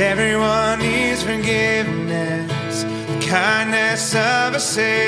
And everyone needs forgiveness, the kindness of a Savior,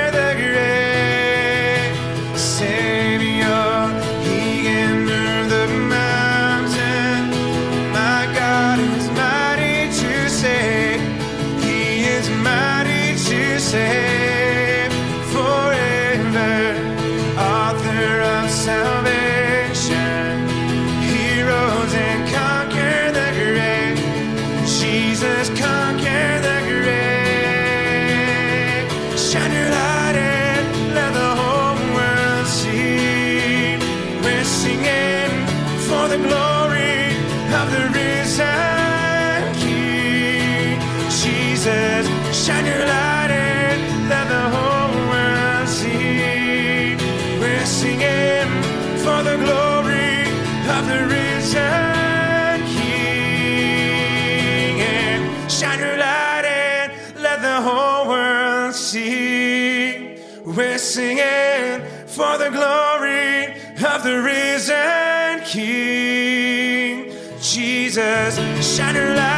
the risen King. Jesus, shine your light.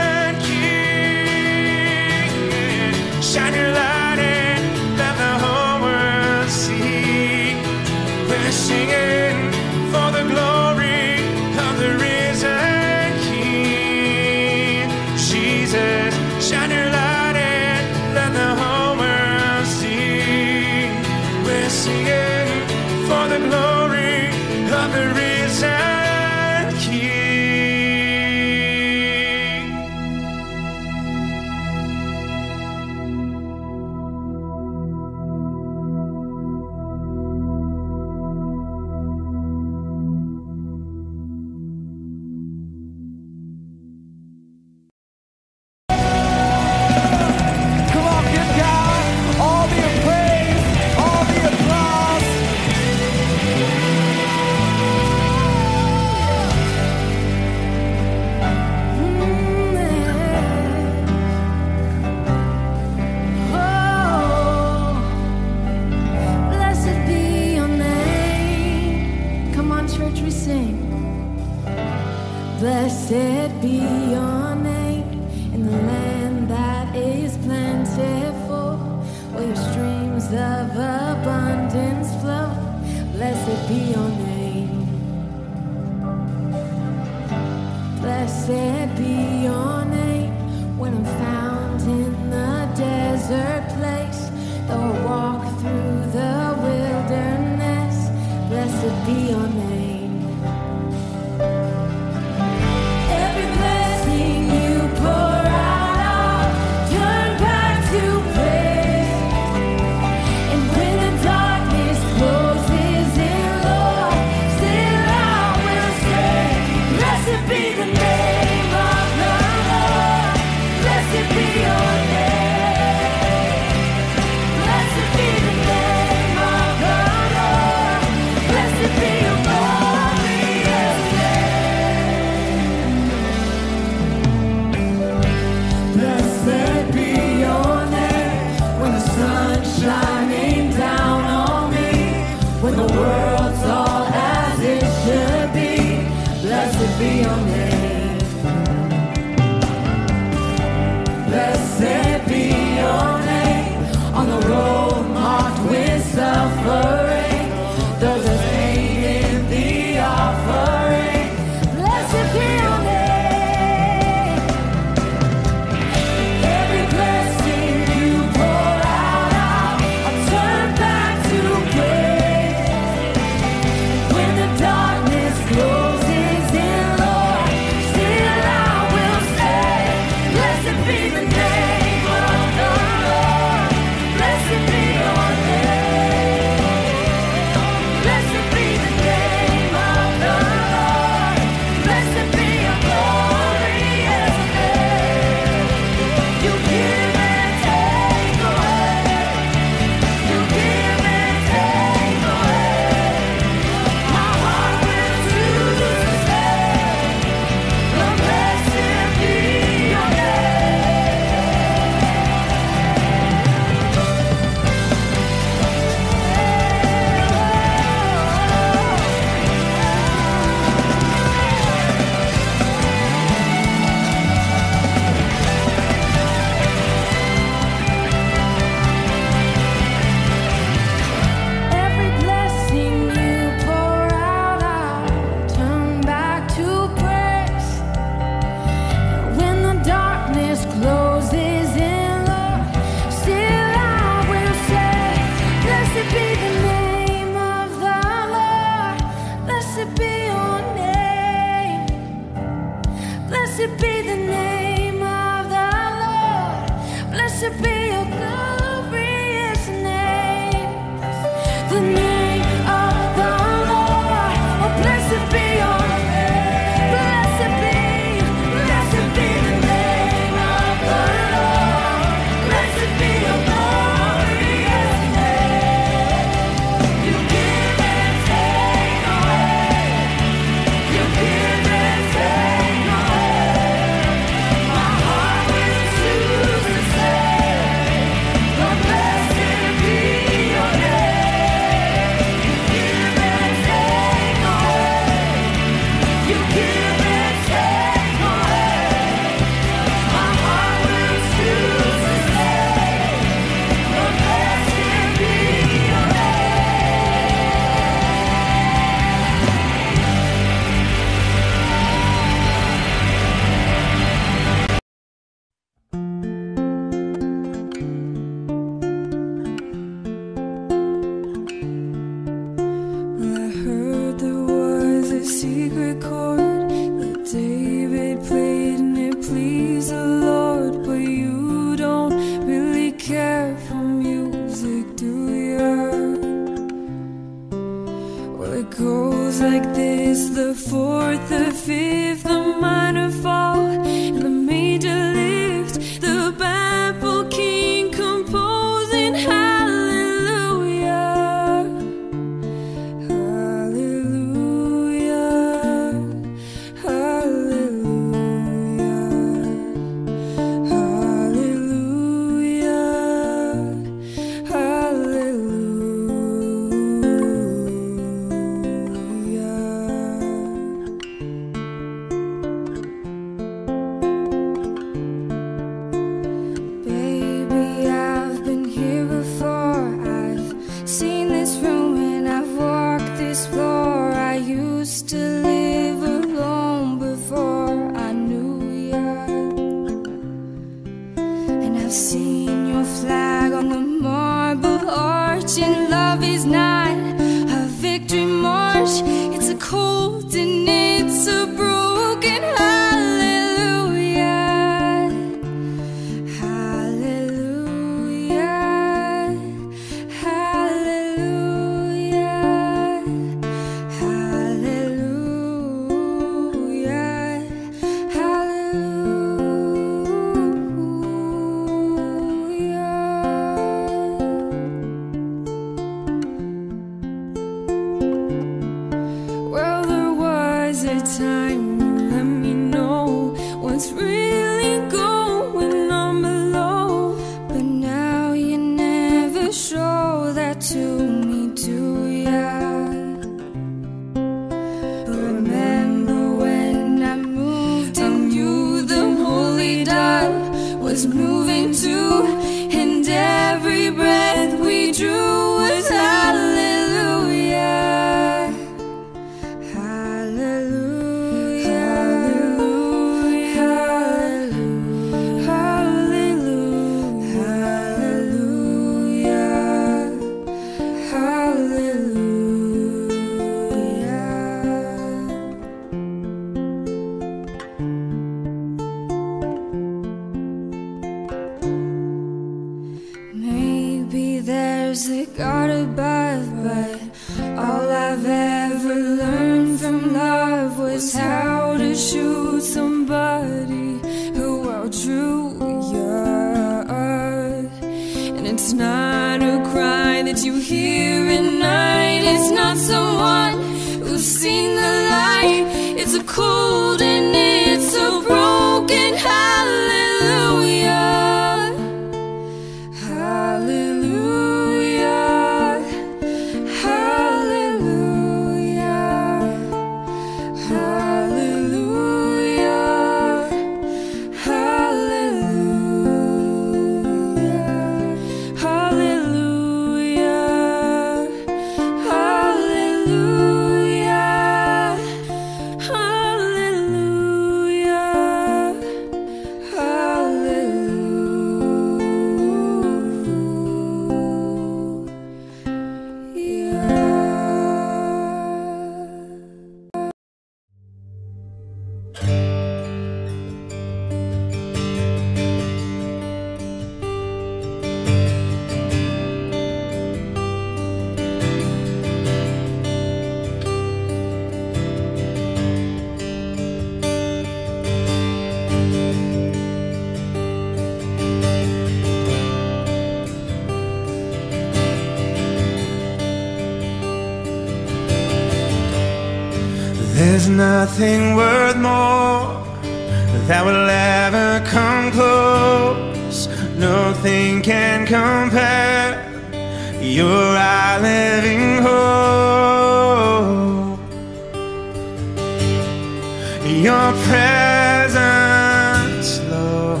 your presence, Lord.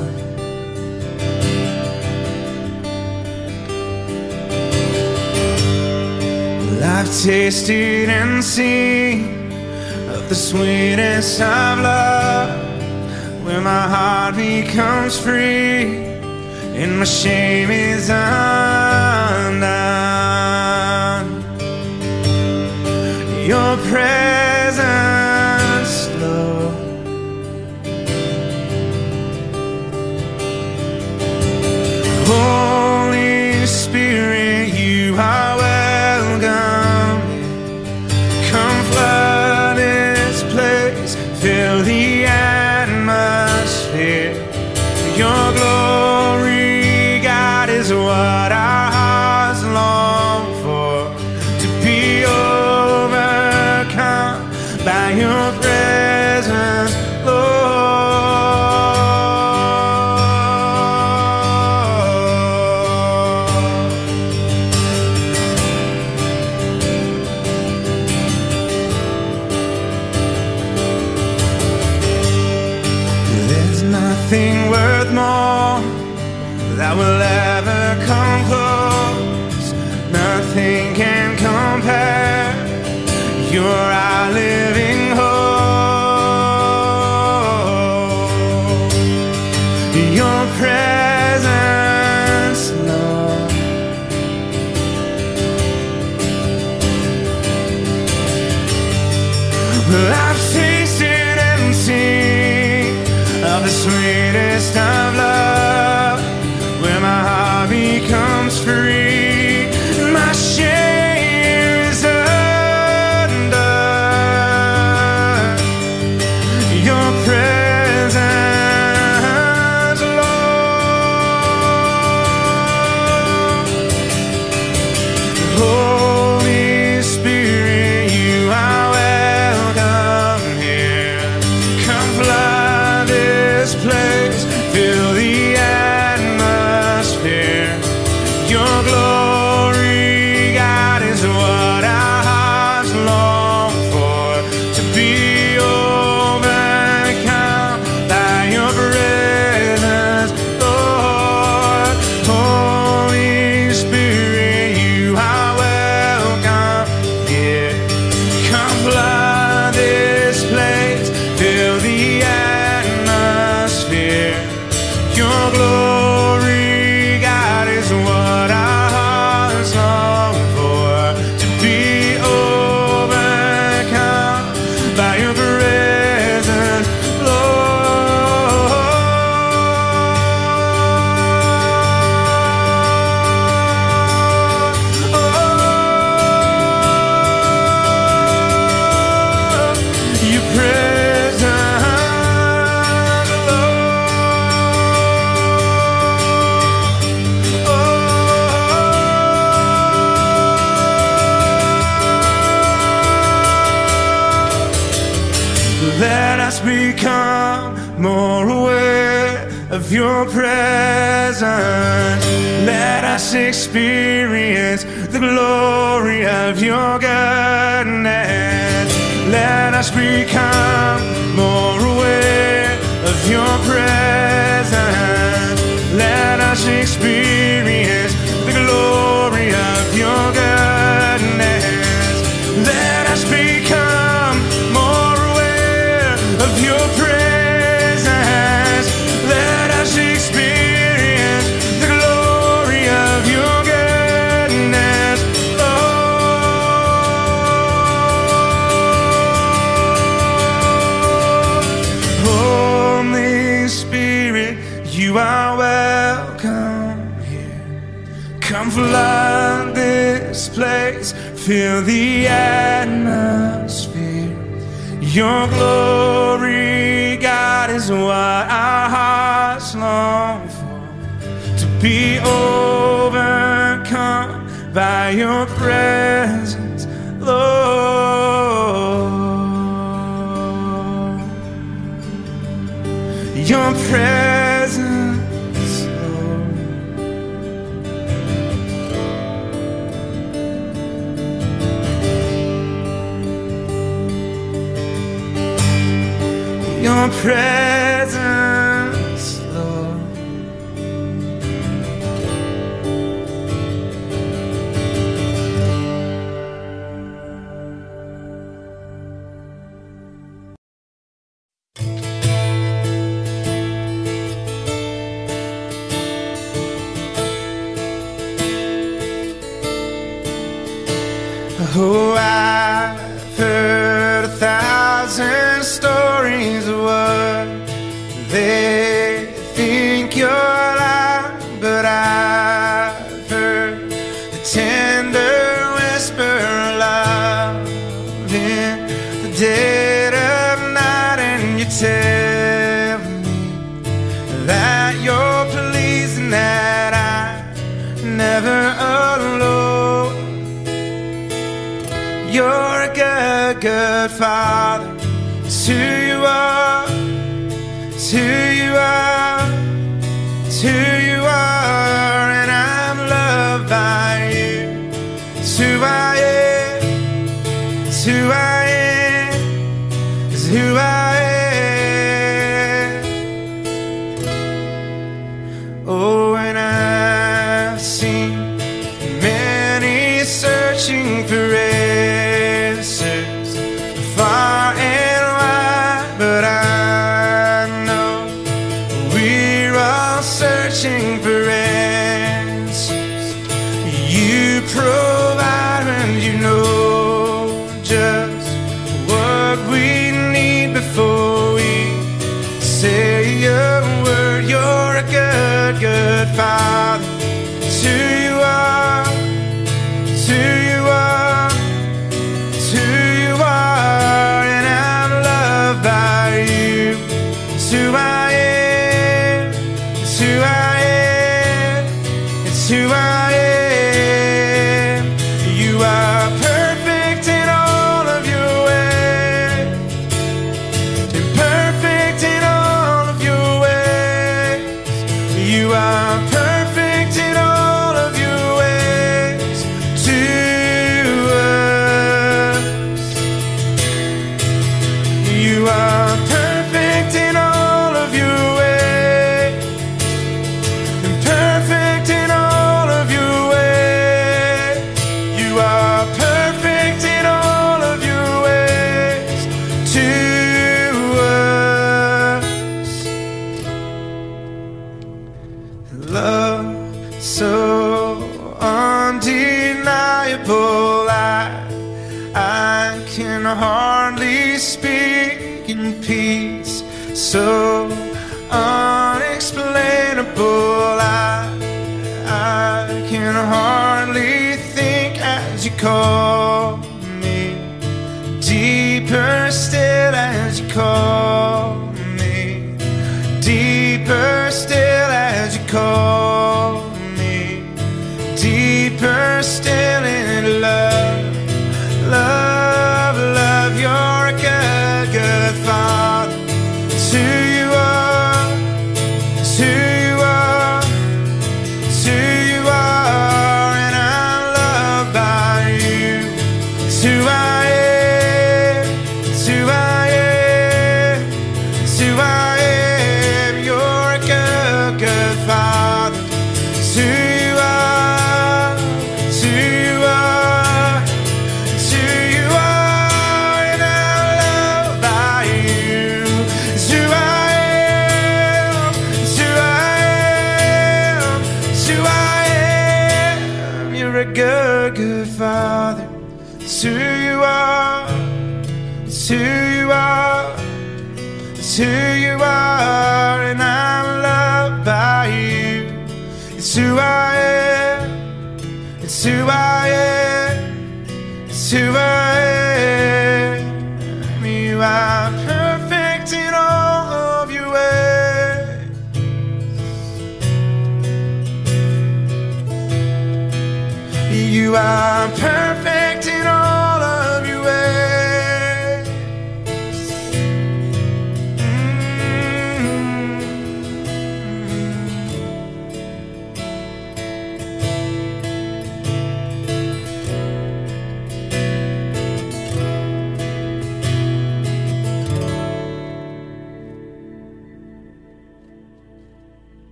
Well, I've tasted and seen of the sweetness of love, where my heart becomes free and my shame is undone. Your presence.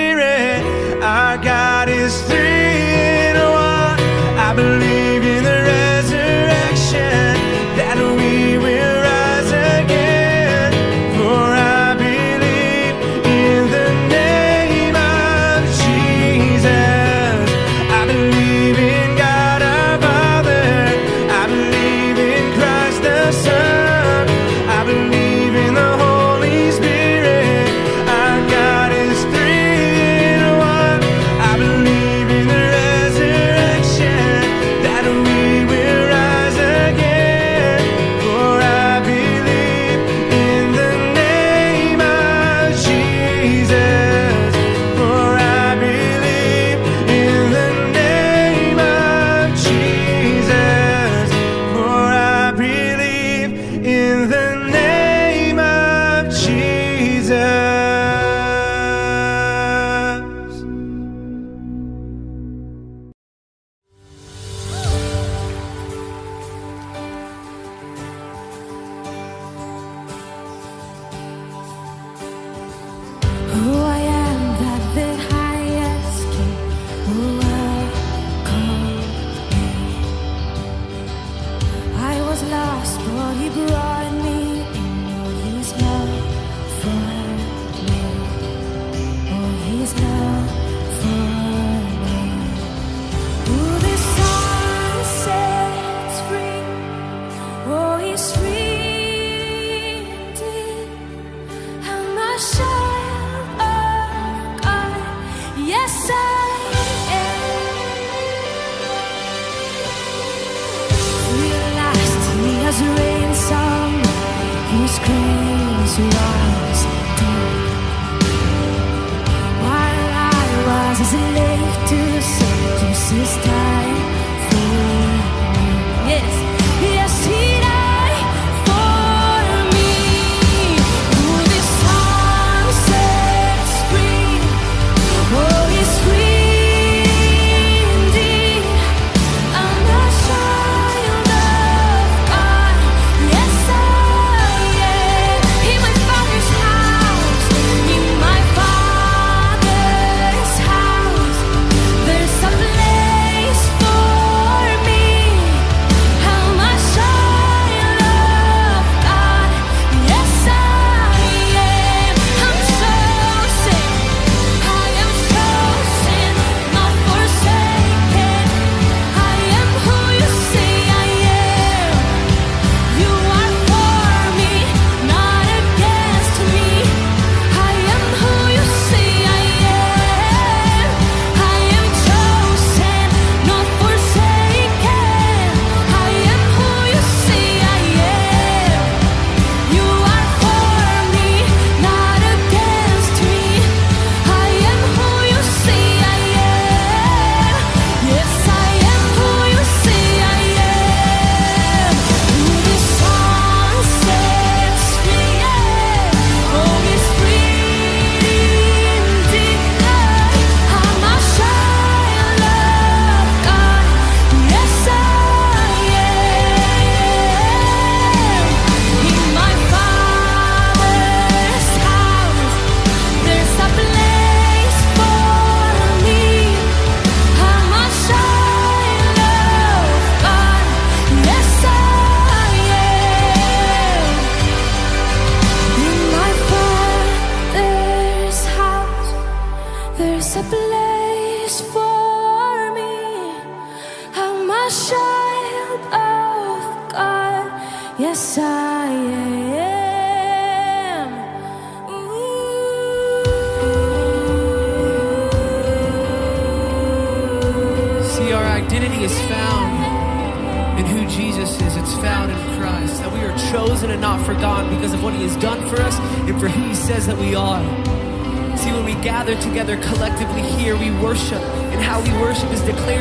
Spirit. Our God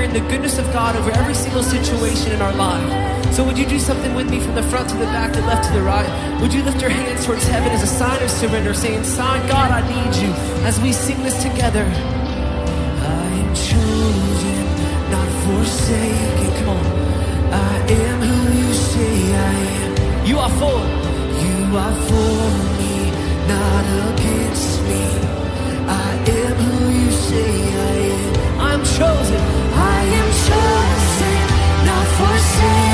declaring the goodness of God over every single situation in our life. So, would you do something with me from the front to the back, the left to the right? Would you lift your hands towards heaven as a sign of surrender, saying, Sign, God, I need you, as we sing this together? I am chosen, not forsaken. Come on. I am who you say I am. You are for. You are for me, not against me. I am who you say I am. see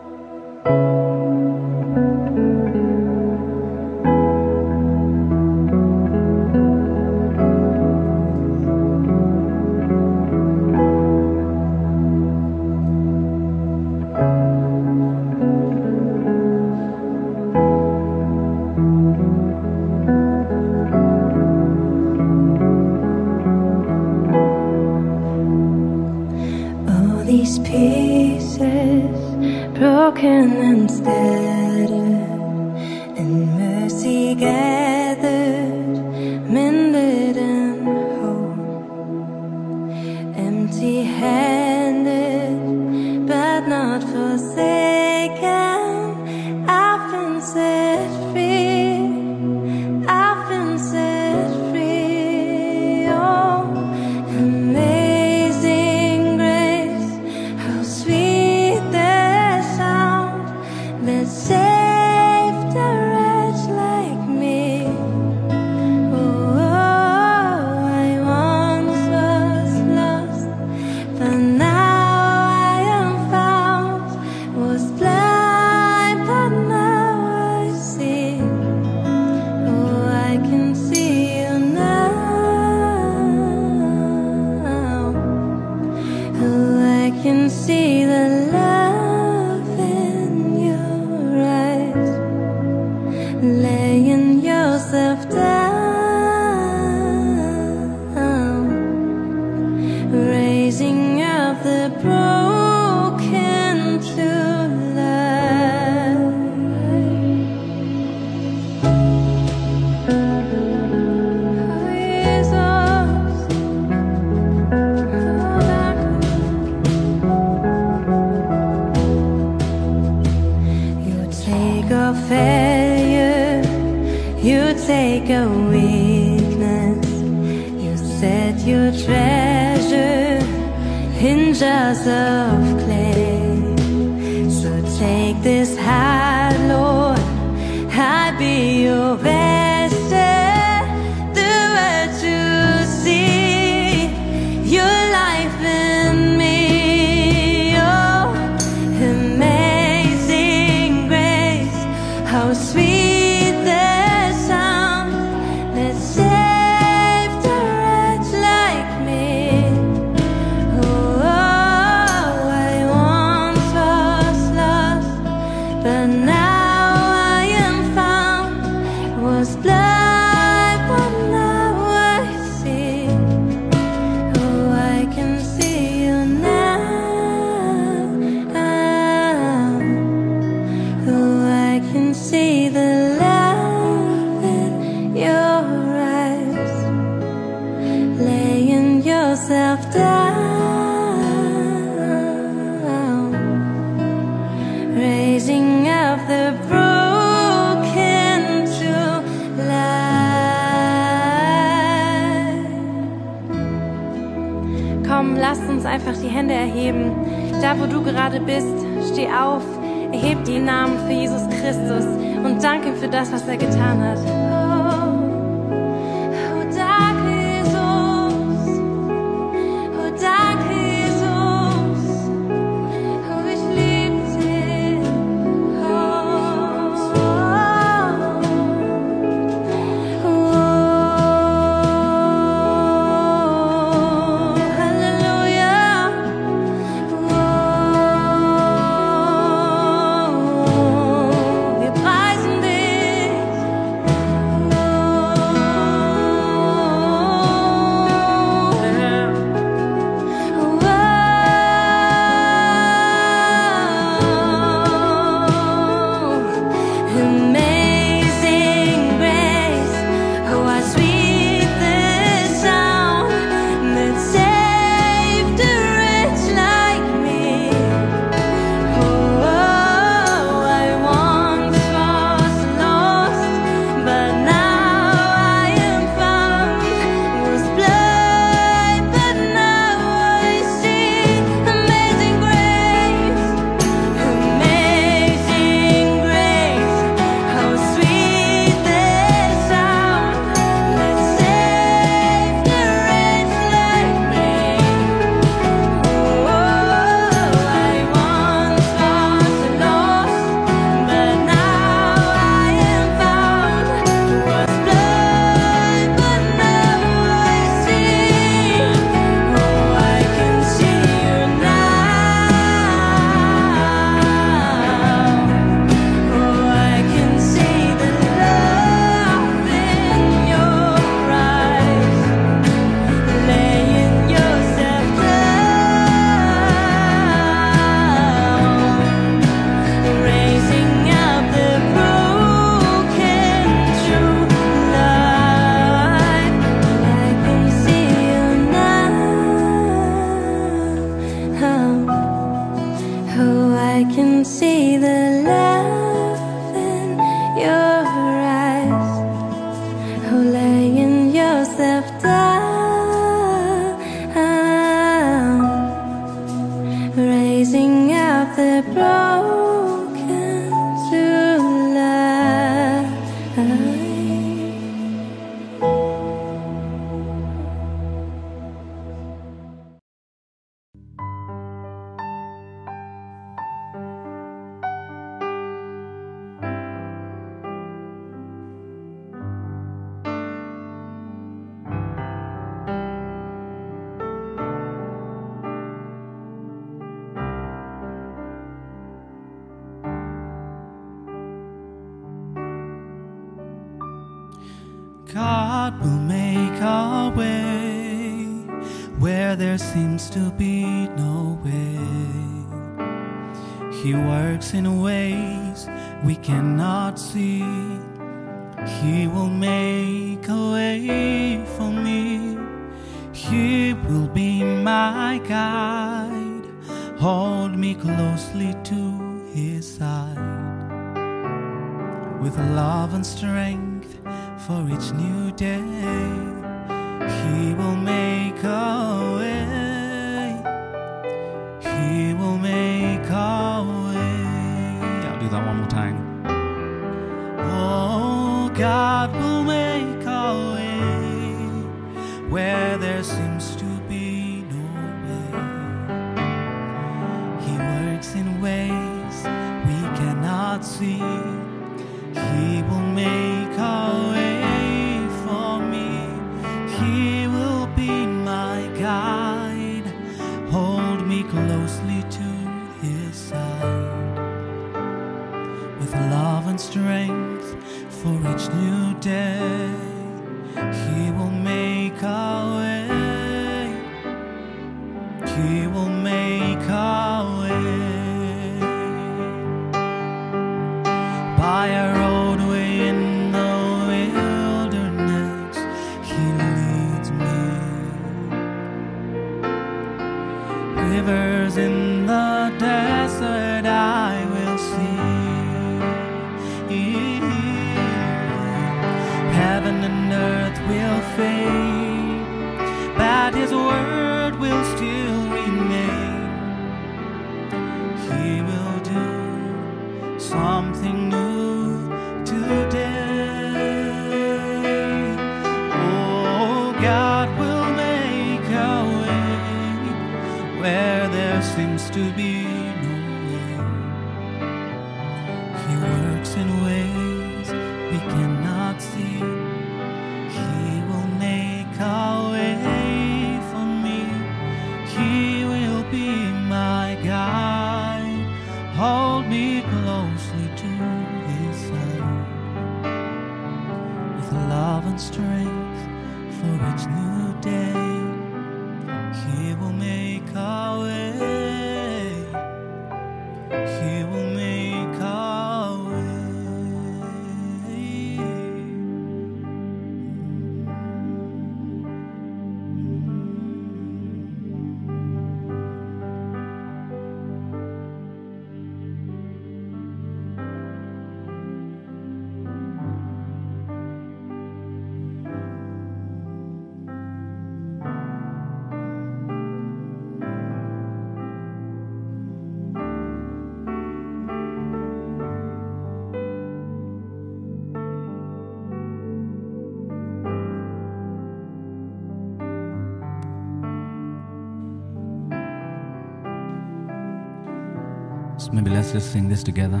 Let's just sing this together.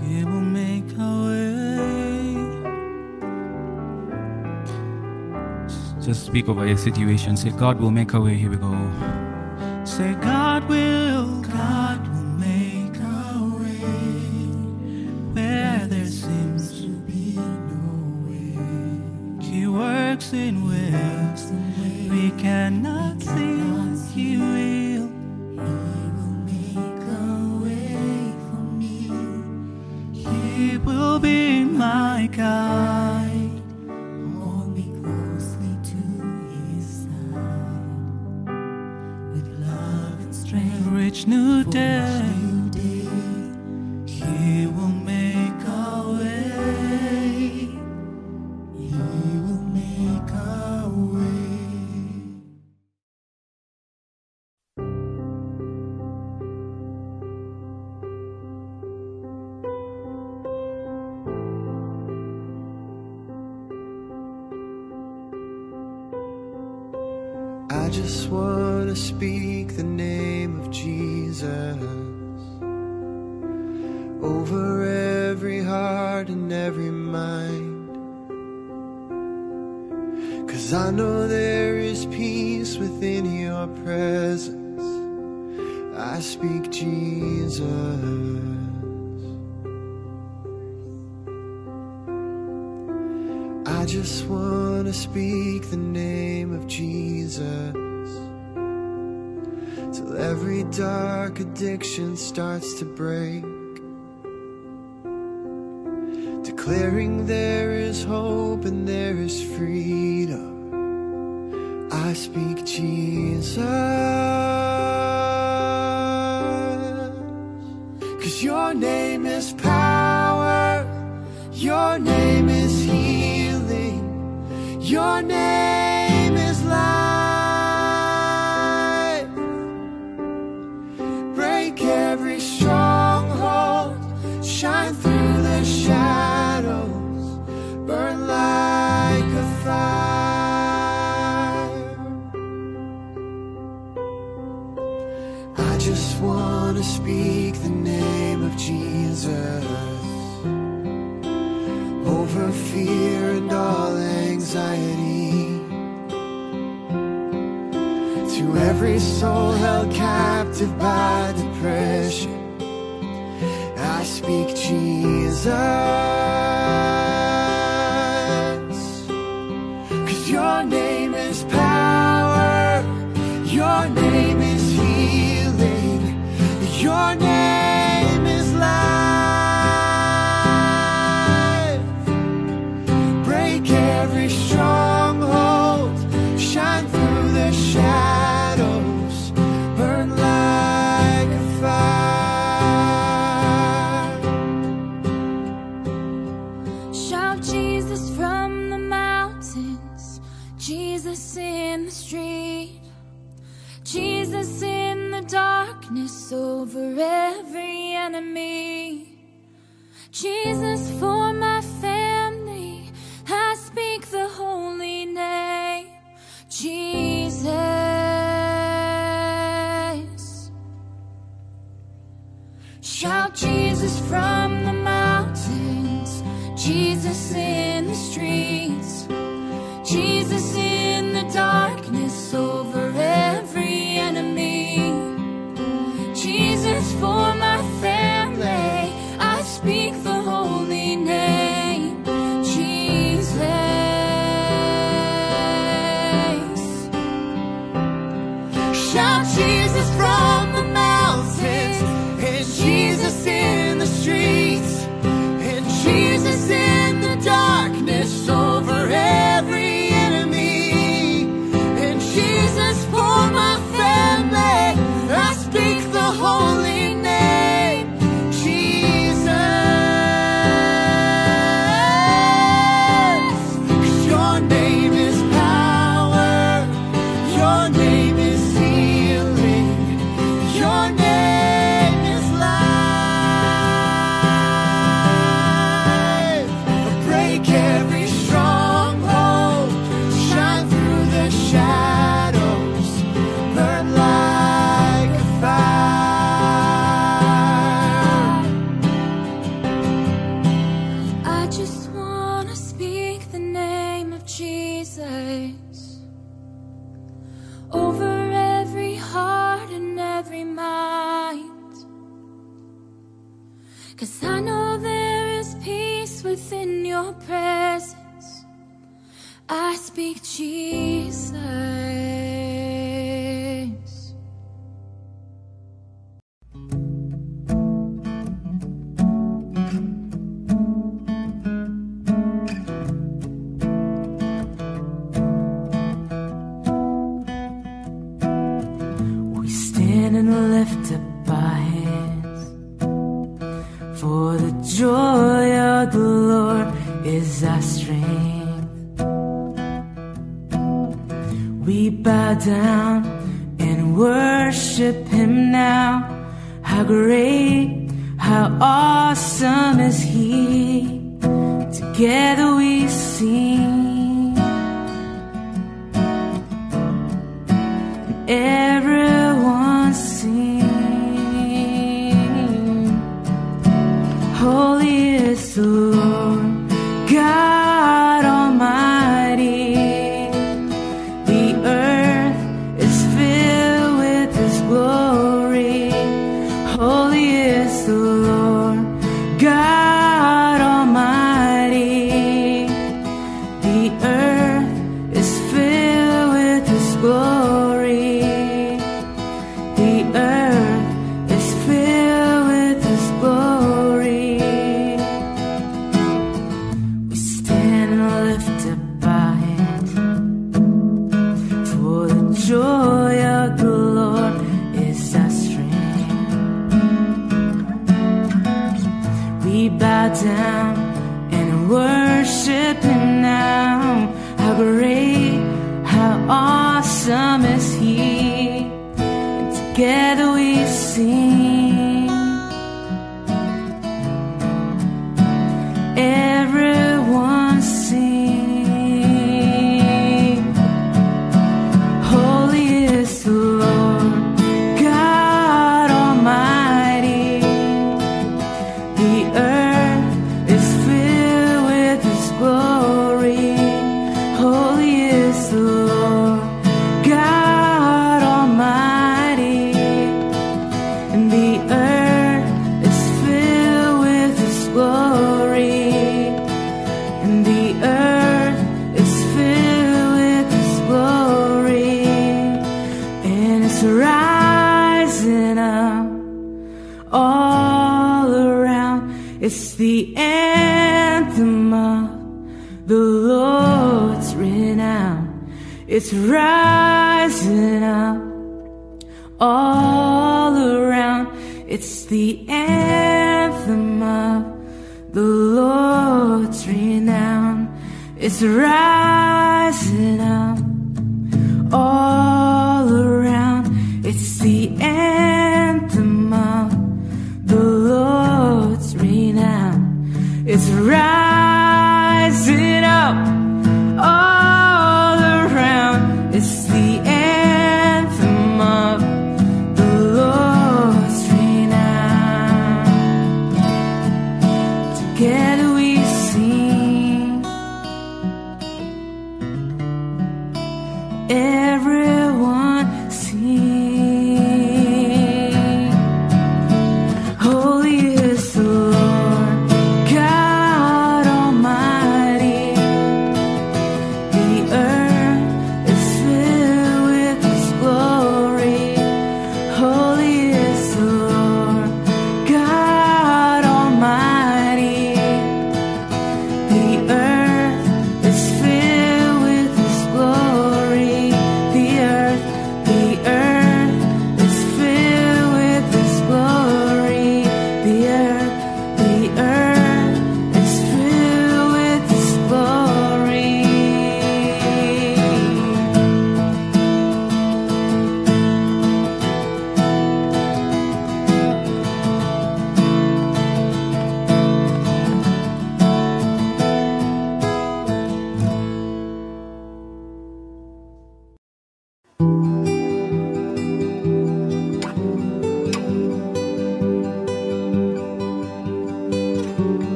Will make way. Just speak over your situation. Say, God will make a way. Here we go. Say, God. Jesus.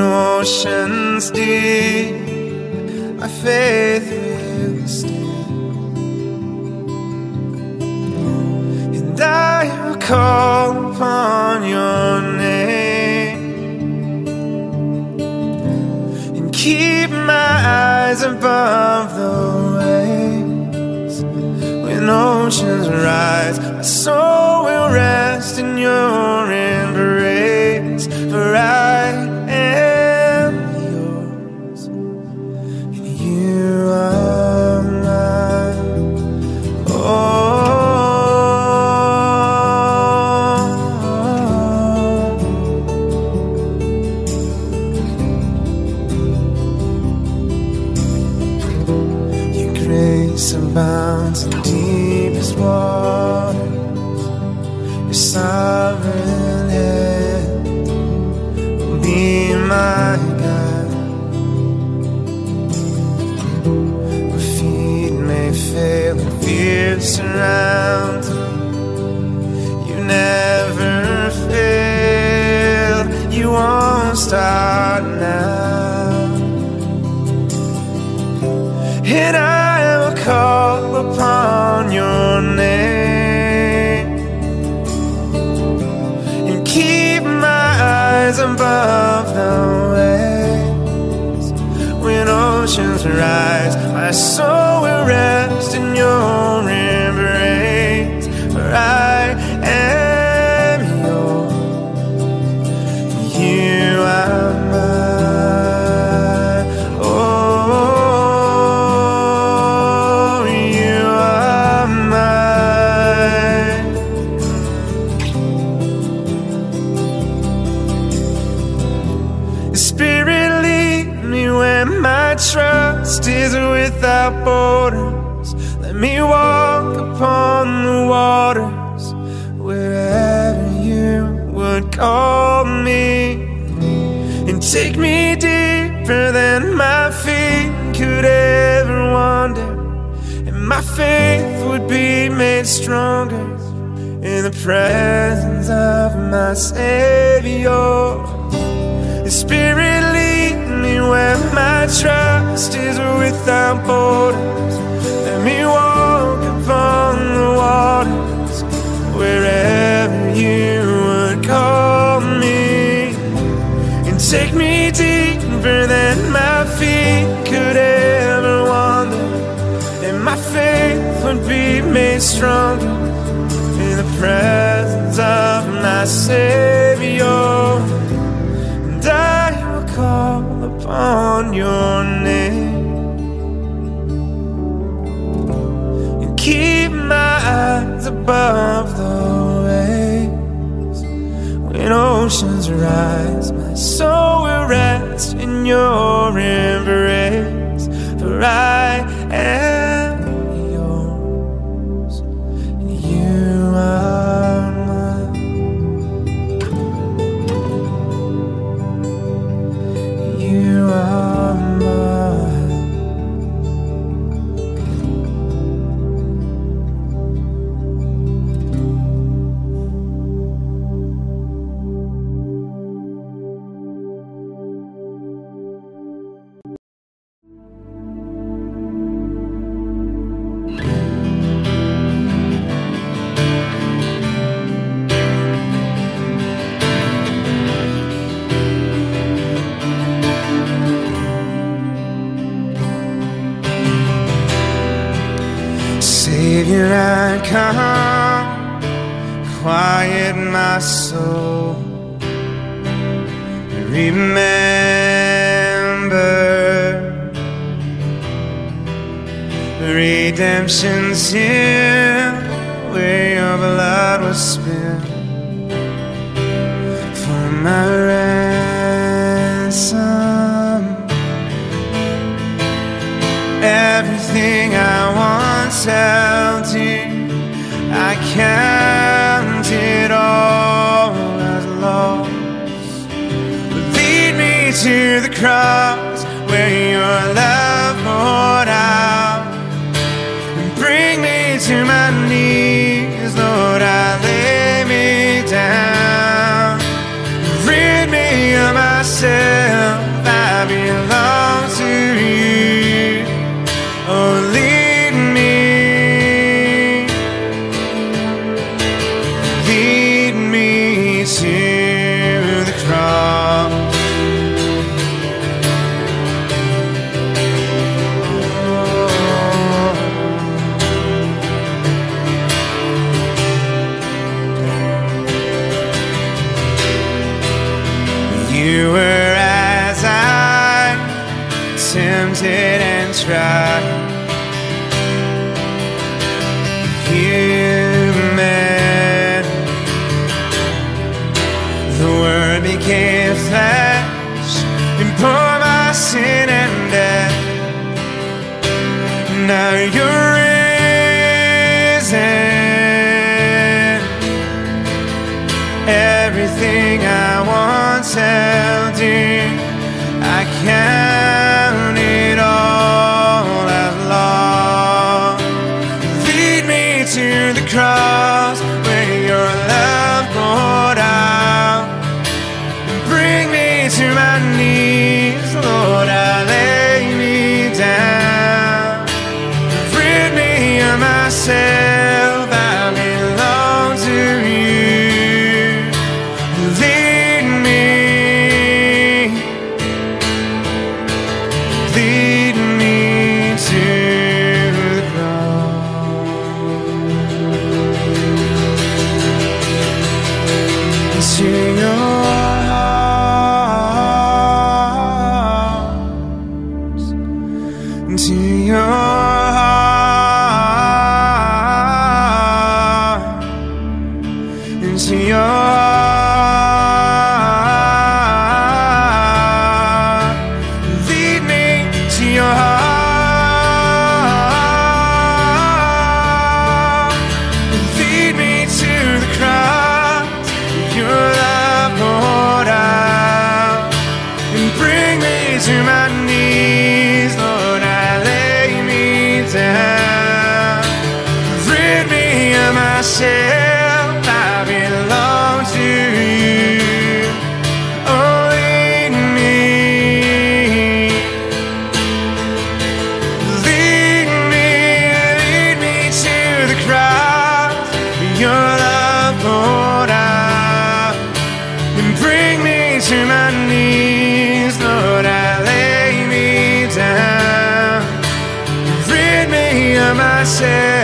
oceans deep, my faith will stand. And I will call upon your name and keep my eyes above the waves. When oceans rise, my soul will rest in your my Savior. His Spirit lead me where my trust is without borders. Let me walk upon the waters wherever you would call me. And take me deeper than my feet could ever wander. And my faith would be made stronger in the presence. Savior, and I will call upon your name and keep my eyes above the waves. When oceans rise, my soul will rest in your embrace. come quiet my soul. Remember redemption's here where your blood was spilled for my ransom. Everything I once had cry. knees, Lord, I lay me down. Rid me of myself.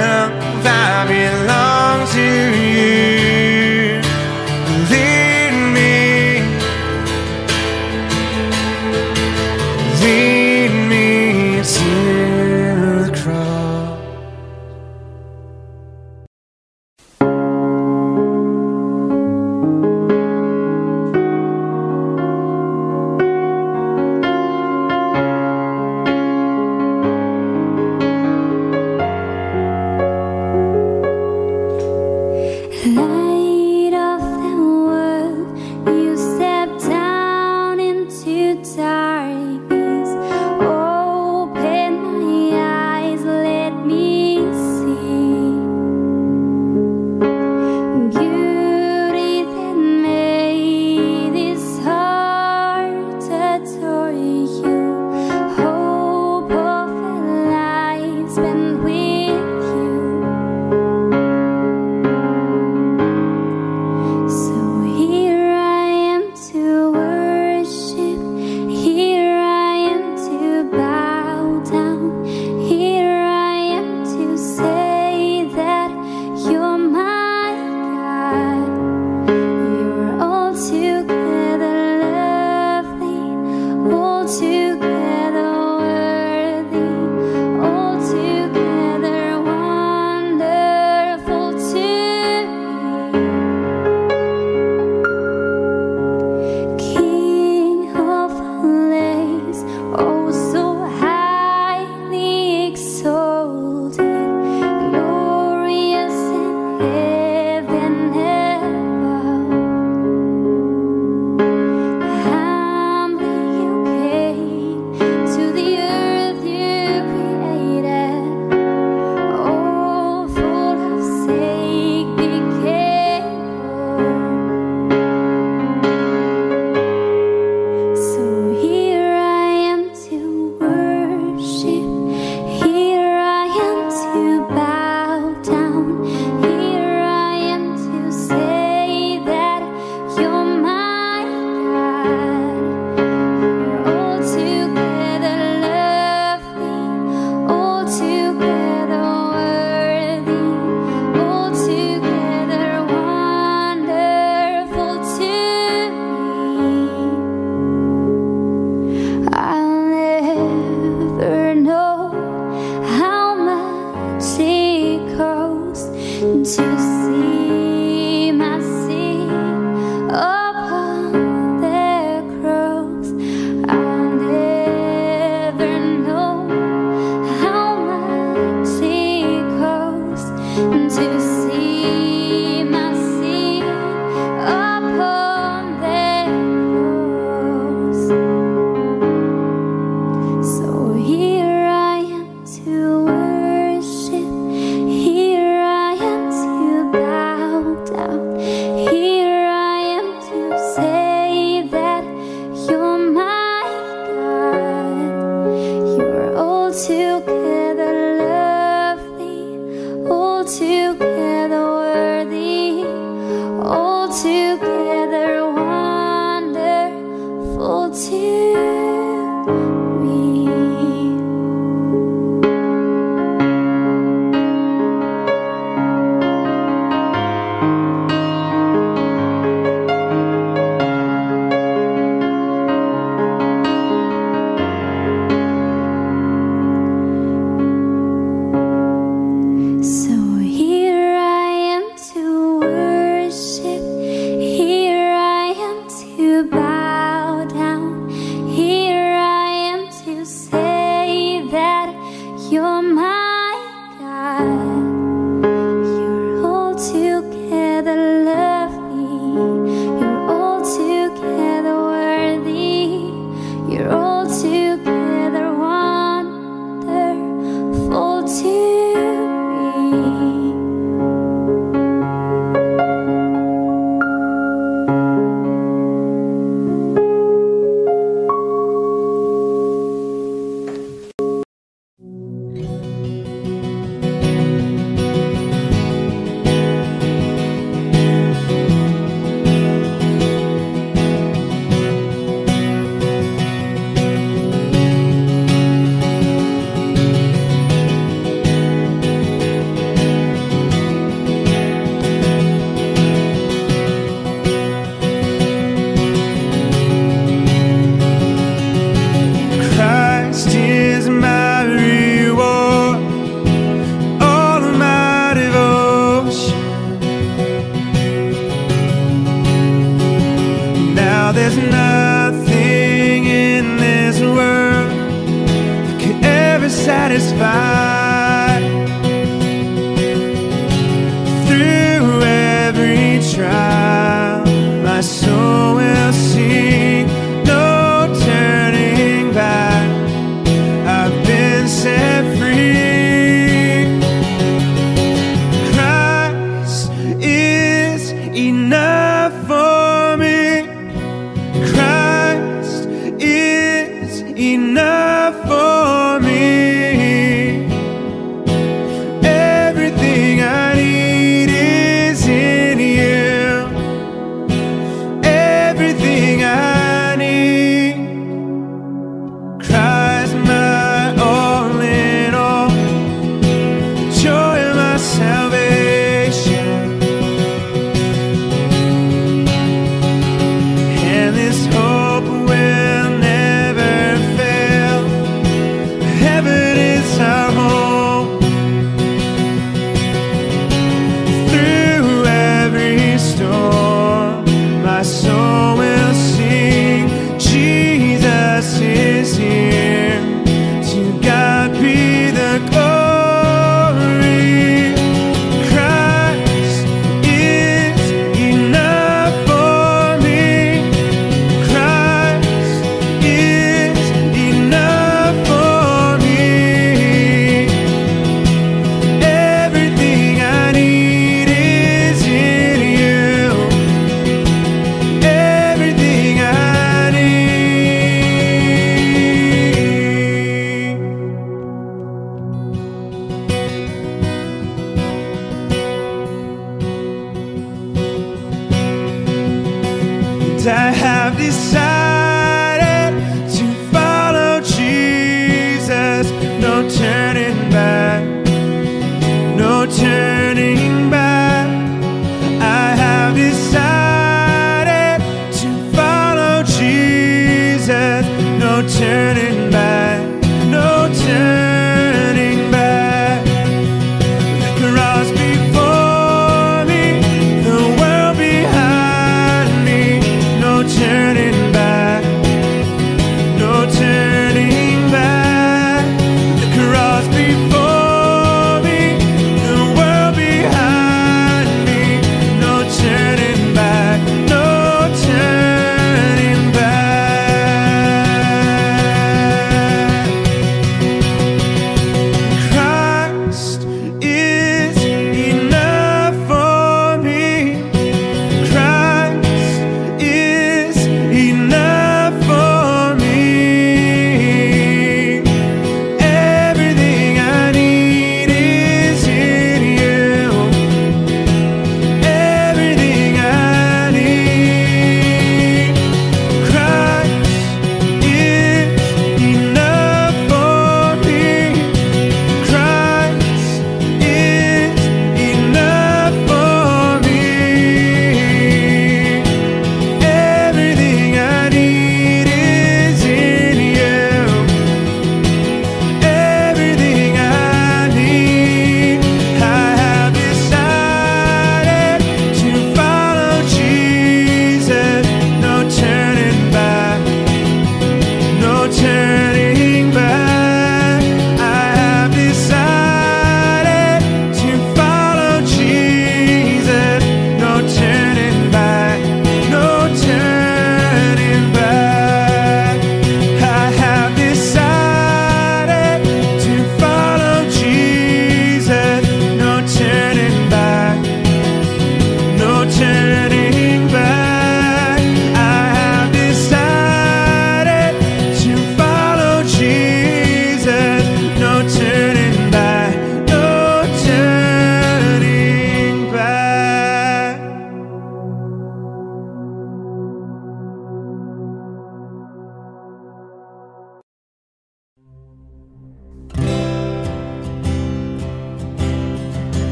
No turning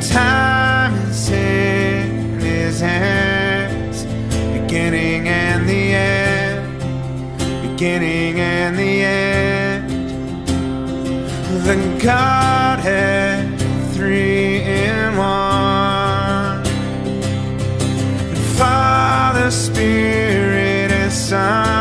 time is in his hands, beginning and the end, beginning and the end. The Godhead, three in one. Father, Spirit, and Son.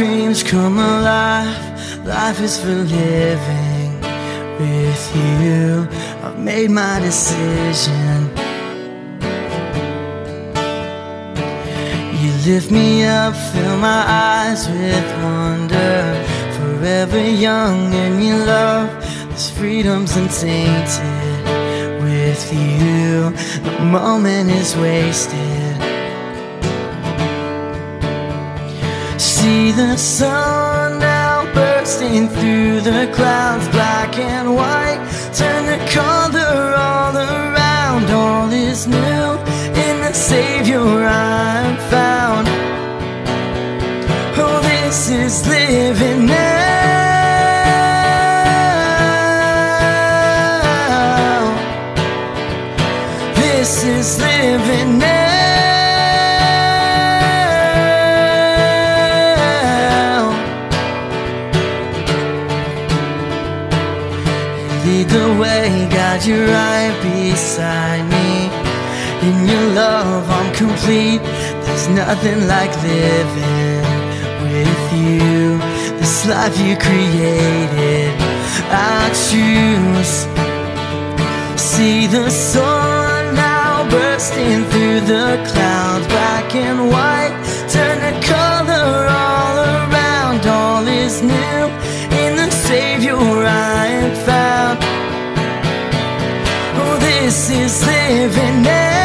dreams come alive. Life is for living with you. I've made my decision. You lift me up, fill my eyes with wonder. Forever young in your love, this freedom's untainted. With you, no moment is wasted. see the sun now bursting through the clouds Black and white. Turn the color all around. All is new in the Savior I've found. Oh, this is living now. you right beside me. In your love, I'm complete. There's nothing like living with you. This life you created, I choose. See the sun now bursting through the clouds, black and white, turn the color all around. All is new. is living now.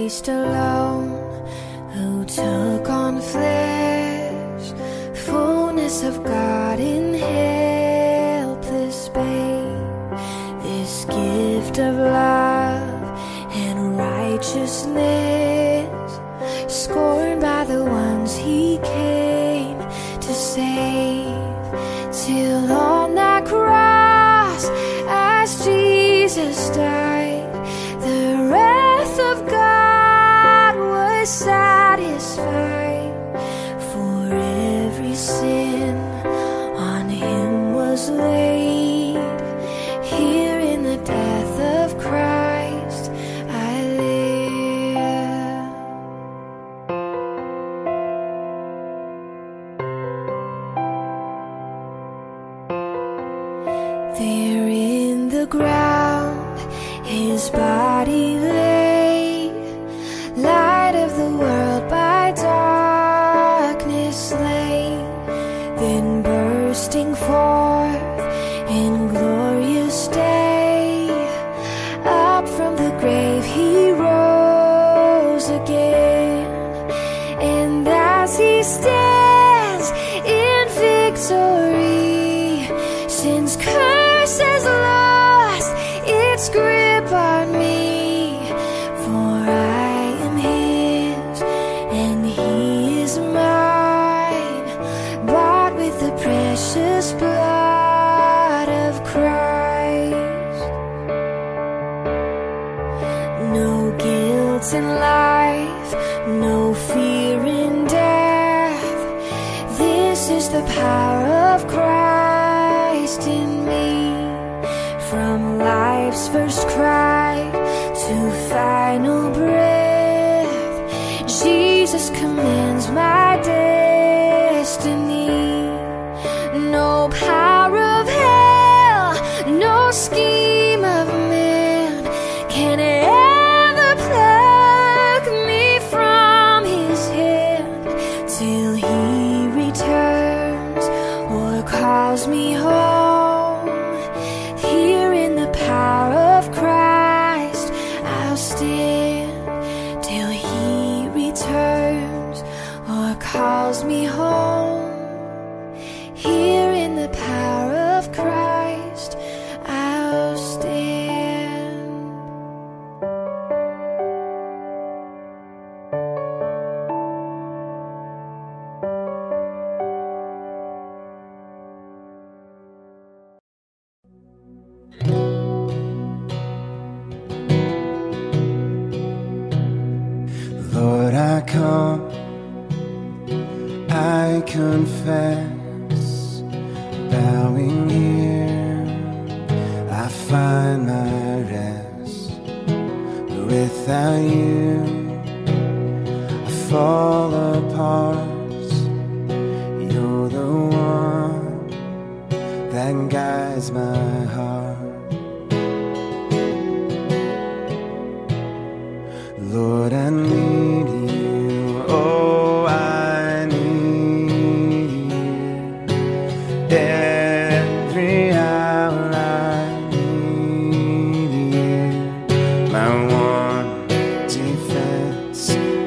faced alone who took on flesh, fullness of God.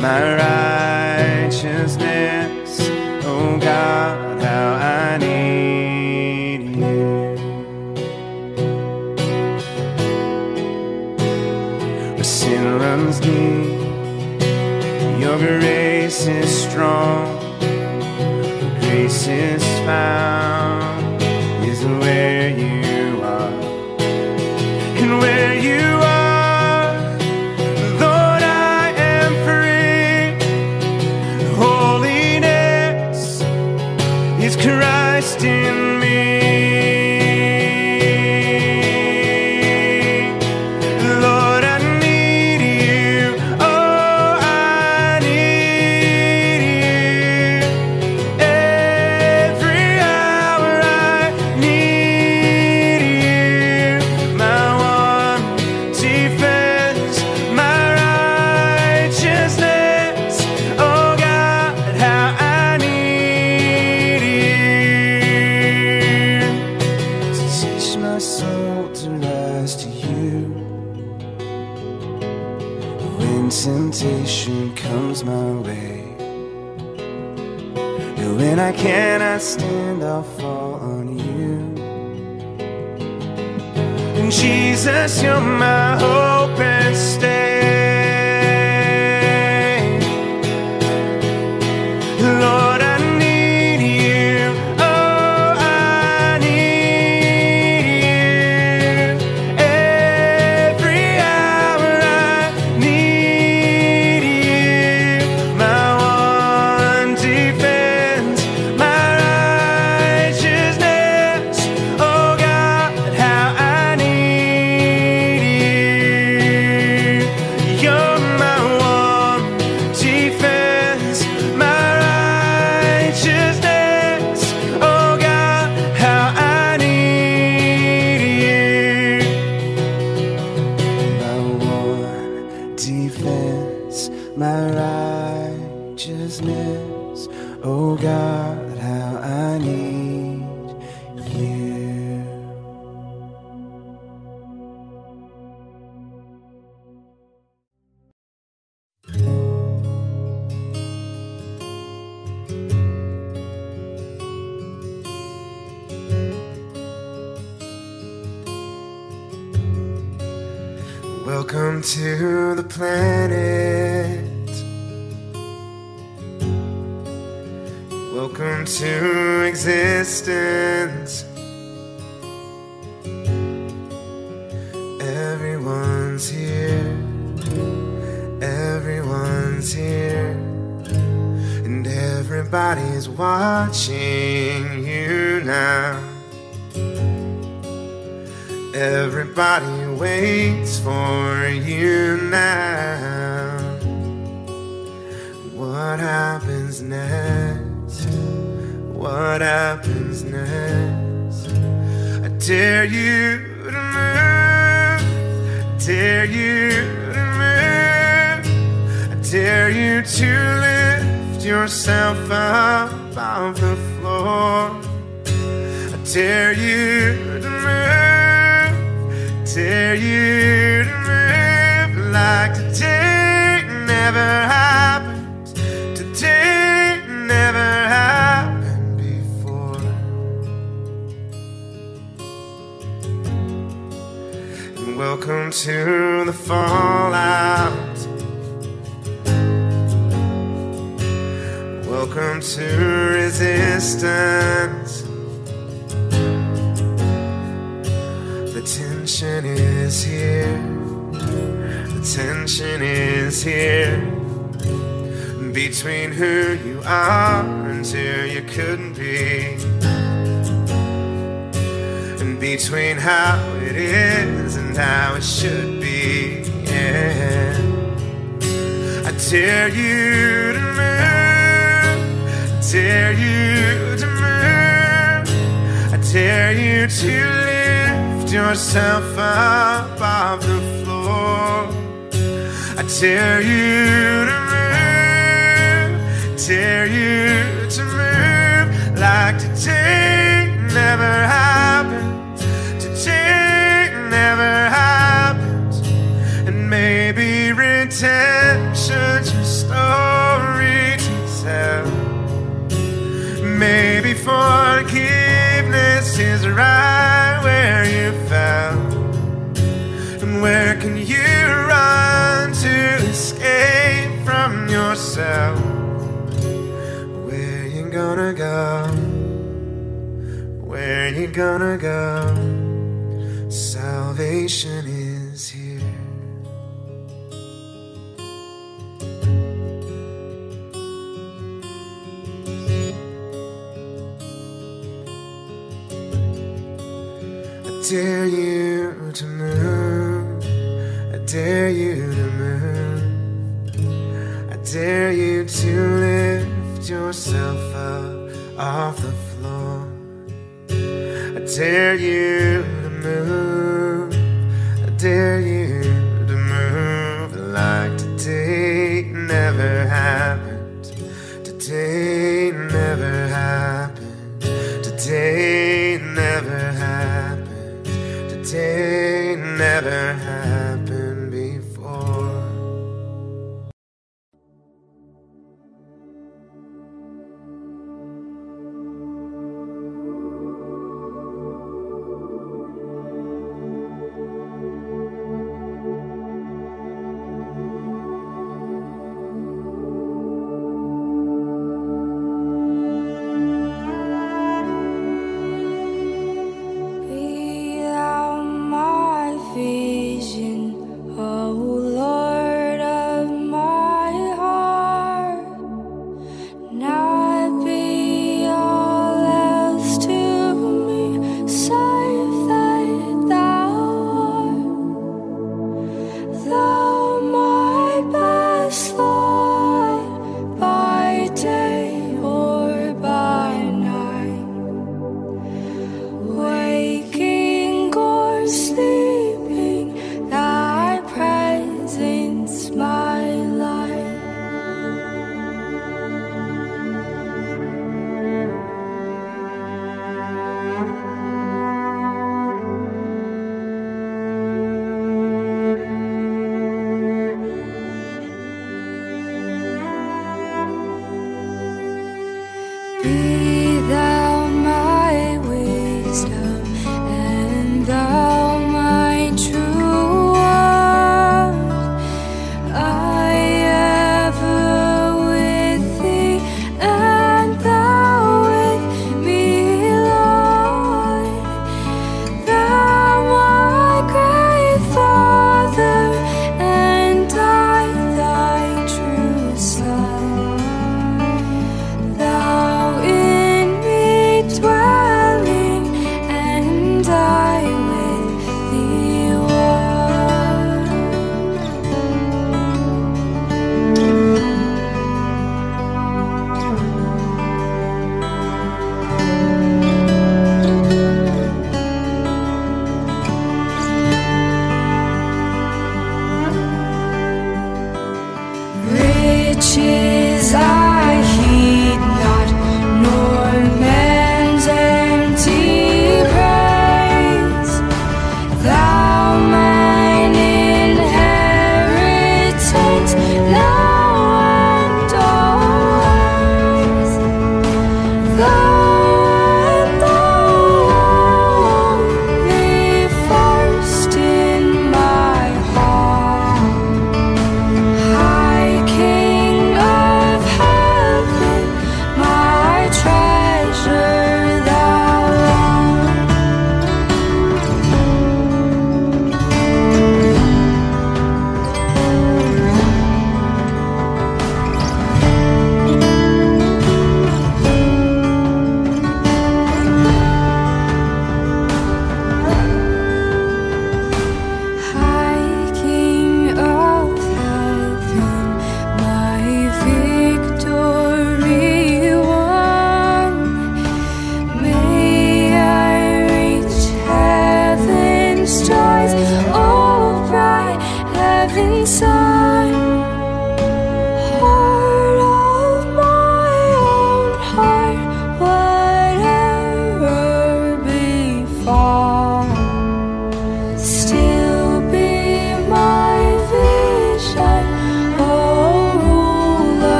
my righteousness. Oh God, how I need you. Where sin runs deep, your grace is strong, grace is found. Welcome to the fallout. Welcome to resistance. The tension is here. The tension is here. Between who you are and who you couldn't be. And between how it is and how it should be. Yeah. I dare you to move. I dare you to move. I dare you to lift yourself up off the floor. I dare you to move, dare you to move like today never happened, redemption's your story to tell. Maybe forgiveness is right where you fell. And where can you run to escape from yourself? Where you gonna go? Where you gonna go? Salvation I